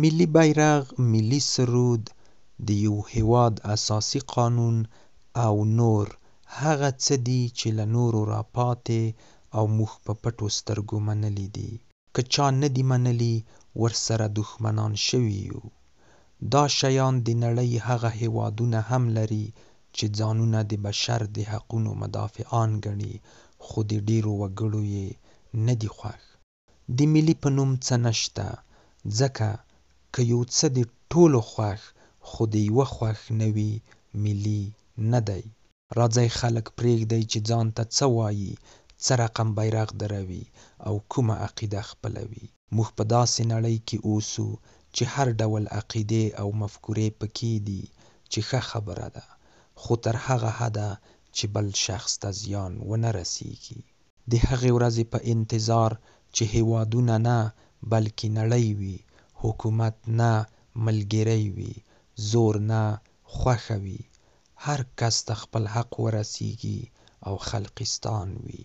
ملي بیرغ، ملي سرود، د یو هېواد اساسي قانون او نور هغه څه دي چې له نورو راپاتې او موږ په پټو سترګو منلي دي. که چا نه دي منلي، ورسره دښمنان شوي یو. دا شیان د نړۍ هغه هېوادونه هم لري چې ځانونه د بشر د حقونو مدافعان ګڼي، خو د ډېرو وګړو یې نه دي خوښ. د ملي په نوم څه نشته ځکه که يو څه د ټولو خوښ خو د يوه خوښ نه وي ملي نه دی. راځئ خلک پرېږدئ چې ځان ته څه وايي، څه رقم بيرغ دروي او کومه عقيده خپلوي. موږ په داسې نړۍ کې اوسو چې هر ډول عقيدې او مفکورې پکې دي چې ښه خبره ده خو تر هغه حده چې بل شخص ته زيان ونه رسېږي. د هغې ورځې په انتظار چې هېوادونه نه بلکې نړۍ وي، حکومت نه ملګری وي، زور نه خوښه وي، هر کس ته خپل حق ورسېږي او خلقستان وي.